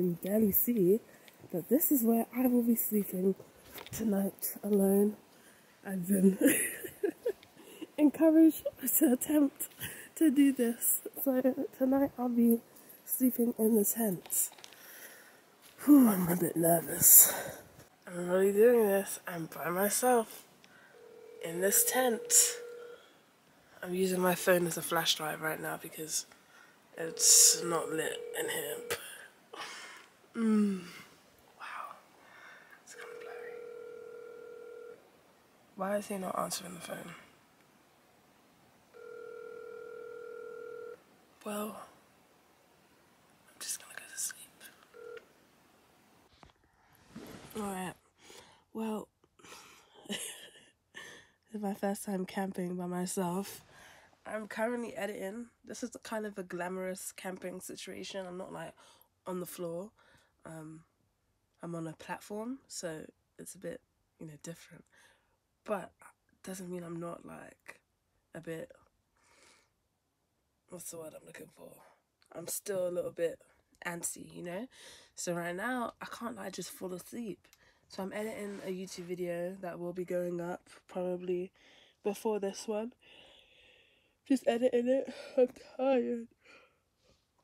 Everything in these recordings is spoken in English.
can barely see, but this is where I will be sleeping tonight alone. I've been encouraged to attempt to do this. So tonight I'll be sleeping in the tent. Whew, I'm a bit nervous. I'm really doing this. I'm by myself in this tent. I'm using my phone as a flash drive right now because it's not lit in here. Mmm. Wow. It's kind of blurry. Why is he not answering the phone? Well, I'm just gonna go to sleep. Alright. Well, it's my first time camping by myself. I'm currently editing. This is kind of a glamorous camping situation. I'm not like on the floor. Um, I'm on a platform, so it's a bit, you know, different. But doesn't mean I'm not like a bit. What's the word I'm looking for? I'm still a little bit antsy, you know. So right now I can't like just fall asleep. So I'm editing a YouTube video that will be going up probably before this one. Just editing it. I'm tired.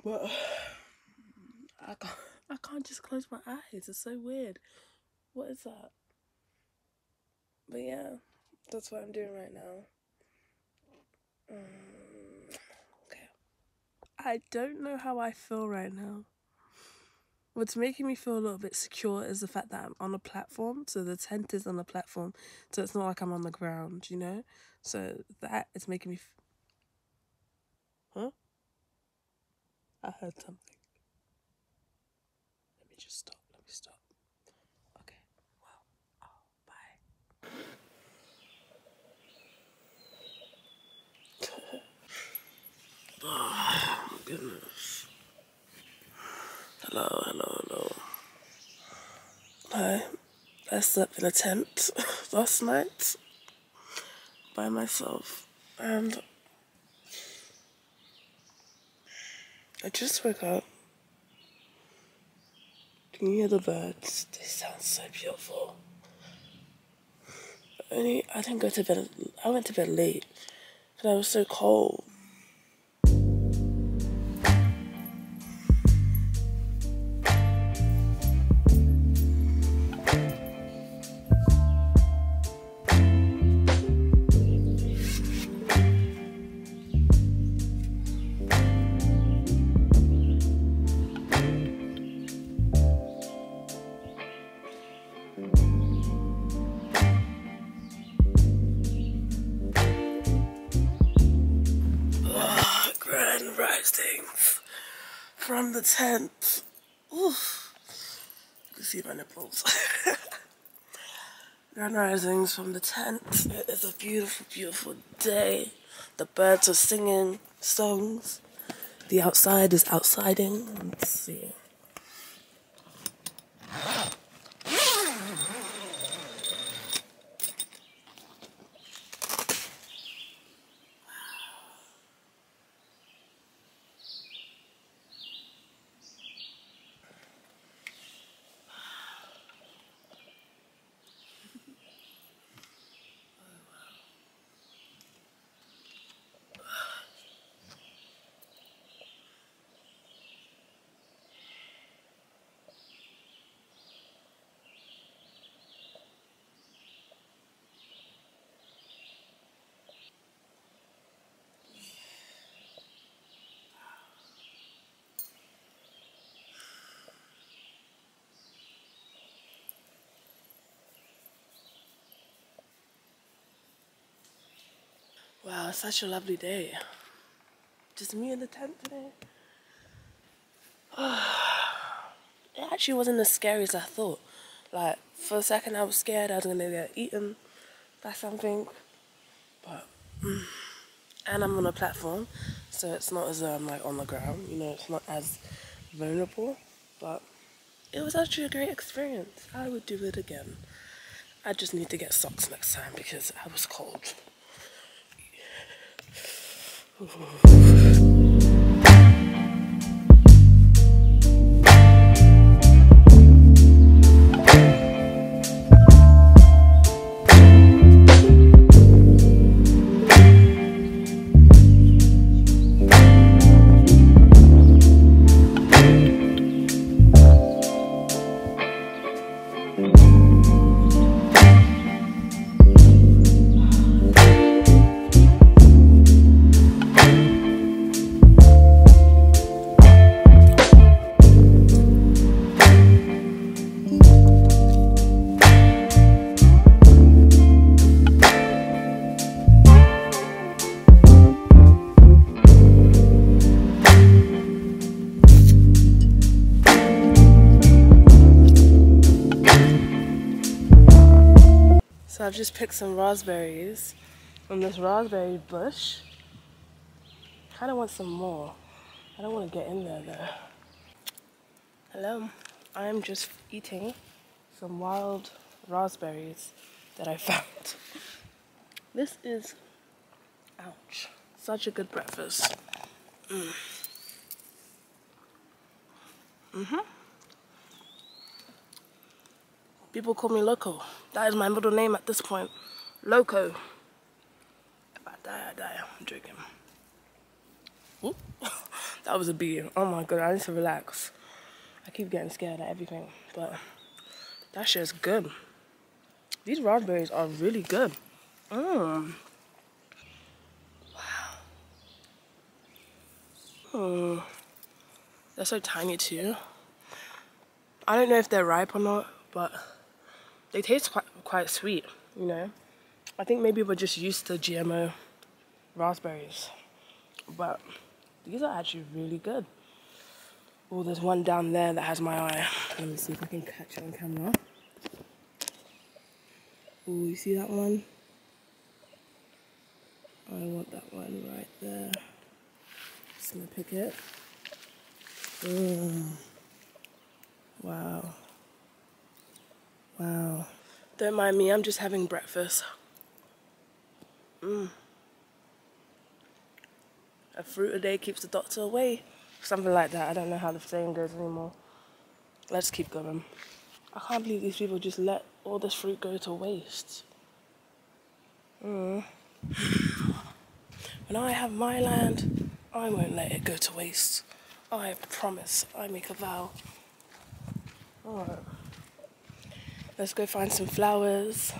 But I can't I can't just close my eyes. It's so weird. What is that? But yeah, that's what I'm doing right now. Um, okay. I don't know how I feel right now. What's making me feel a little bit secure is the fact that I'm on a platform. So the tent is on a platform. So it's not like I'm on the ground, you know? So that is making me. huh? I heard something. Just stop. Let me stop. Okay. Well, oh, bye. oh, goodness. Hello, hello, hello. Hi. I slept in a tent last night by myself and I just woke up. Can hear the birds? They sound so beautiful. Only I didn't go to bed. I went to bed late because I was so cold. From the tent. Oof. You can see my nipples. grand risings from the tent. It is a beautiful, beautiful day. The birds are singing songs. The outside is outsiding. Let's see. Wow, such a lovely day. Just me in the tent today. it actually wasn't as scary as I thought. Like, for a second I was scared I was gonna get eaten by something. But, and I'm on a platform, so it's not as I'm like on the ground, you know, it's not as vulnerable. But it was actually a great experience. I would do it again. I just need to get socks next time because I was cold. Oh. So I've just picked some raspberries from this raspberry bush. Kind of want some more. I don't want to get in there though. Hello, I'm just eating some wild raspberries that I found. This is, ouch, such a good breakfast. Mm. hmm People call me Loco. That is my middle name at this point. Loco. If I die, I die. I'm drinking. That was a bee. Oh my god, I need to relax. I keep getting scared at everything, but that shit is good. These raspberries are really good. Mmm. Wow. Hmm. They're so tiny too. I don't know if they're ripe or not, but they taste quite quite sweet, you know. I think maybe we're just used to GMO raspberries, but these are actually really good. Oh, there's one down there that has my eye. Let me see if I can catch it on camera. Oh, you see that one? I want that one right there. Just gonna pick it. Mm. Wow. Wow. Don't mind me, I'm just having breakfast. Mm. A fruit a day keeps the doctor away. Something like that. I don't know how the saying goes anymore. Let's keep going. I can't believe these people just let all this fruit go to waste. Mm. When I have my land, I won't let it go to waste. I promise. I make a vow. Alright. Let's go find some flowers.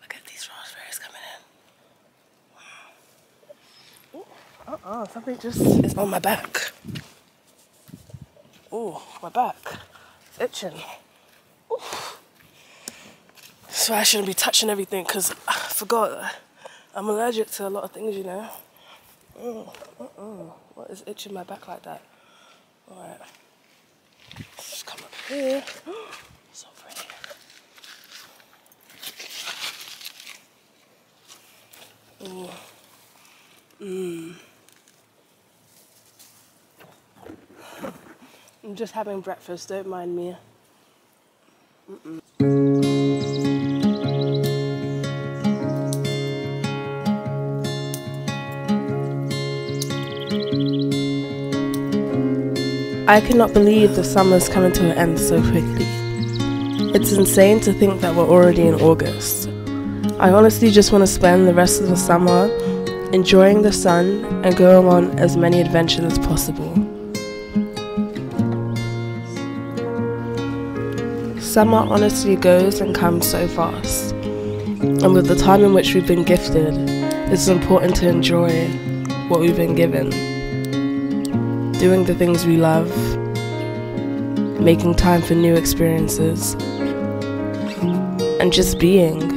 Look at these raspberries coming in. uh-uh, something just is on my back. Oh, my back. It's itching. Ooh. So I shouldn't be touching everything because I forgot I'm allergic to a lot of things, you know. Mm, uh -uh. What is itching my back like that? Alright. Mmm. I'm just having breakfast, don't mind me. I cannot believe the summer's coming to an end so quickly. It's insane to think that we're already in August. I honestly just want to spend the rest of the summer enjoying the sun and going on as many adventures as possible. Summer honestly goes and comes so fast. And with the time in which we've been gifted, it's important to enjoy what we've been given doing the things we love, making time for new experiences, and just being.